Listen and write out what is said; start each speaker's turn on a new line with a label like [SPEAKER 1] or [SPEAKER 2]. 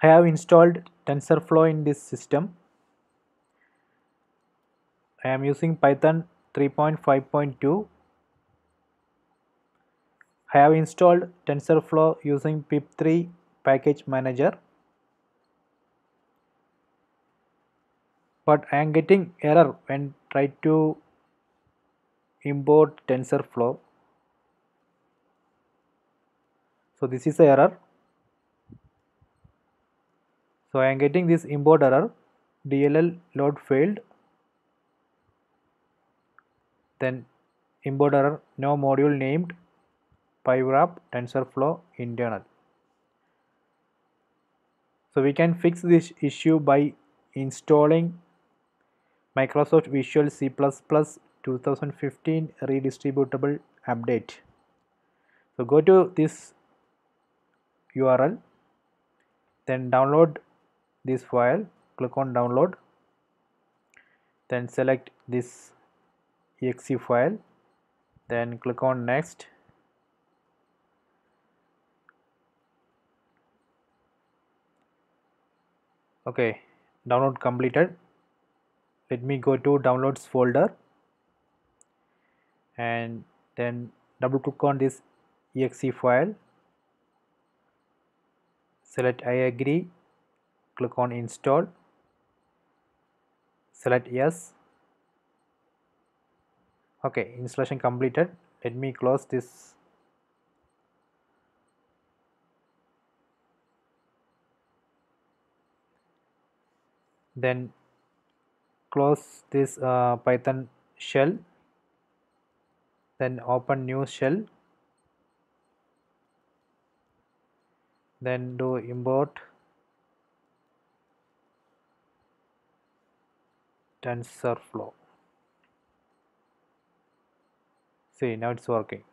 [SPEAKER 1] I have installed TensorFlow in this system. I am using Python 3.5.2. I have installed TensorFlow using pip3 package manager. But I am getting error when try to import TensorFlow. So this is the error. So I am getting this import error DLL load failed then import error no module named pywrap tensorflow internal. So we can fix this issue by installing Microsoft Visual C++ 2015 redistributable update. So go to this URL then download this file click on download then select this exe file then click on next. Okay download completed. Let me go to downloads folder and then double click on this exe file. Select I agree click on install select yes. Okay installation completed. Let me close this. Then close this uh, python shell. Then open new shell. Then do import tensorflow see now it's working